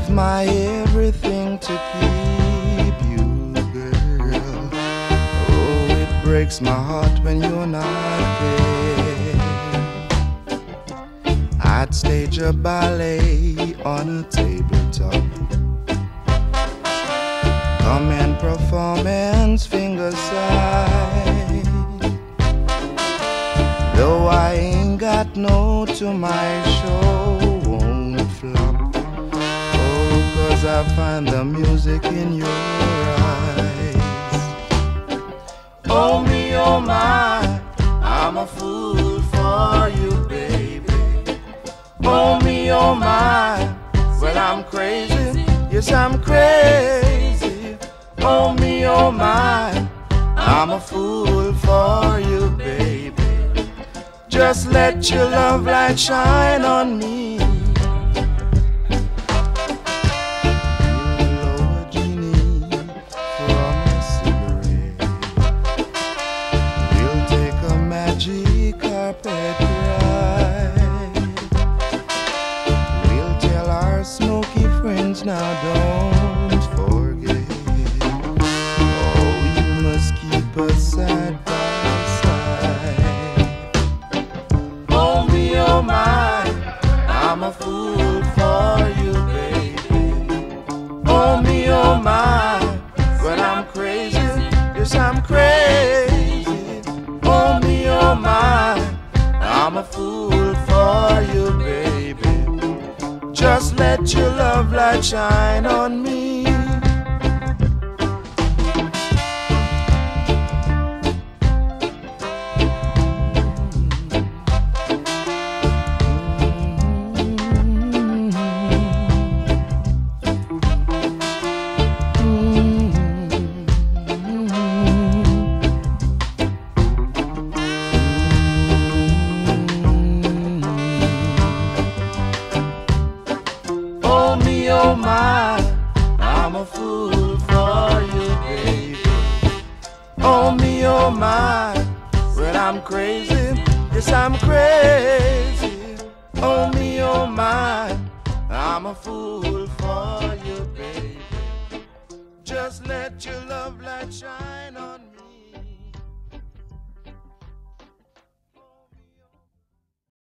with my everything to keep you, girl. Oh, it breaks my heart when you're not there. I'd stage a ballet on a tabletop. Come and performance, finger side. Though I ain't got no to my show. I find the music in your eyes. Oh me, oh my, I'm a fool for you, baby. Oh me, oh my, well I'm crazy, yes I'm crazy. Oh me, oh my, I'm a fool for you, baby. Just let your love light shine on me. Carpet ride. We'll tell our smoky friends now, don't forget. Oh, you must keep us side by side. Oh me, oh my, I'm a fool I'm a fool for you, baby. Just let your love light shine on me. Oh me, oh my, well I'm crazy, yes I'm crazy. Oh me, oh my, I'm a fool for you, baby. Just let your love light shine.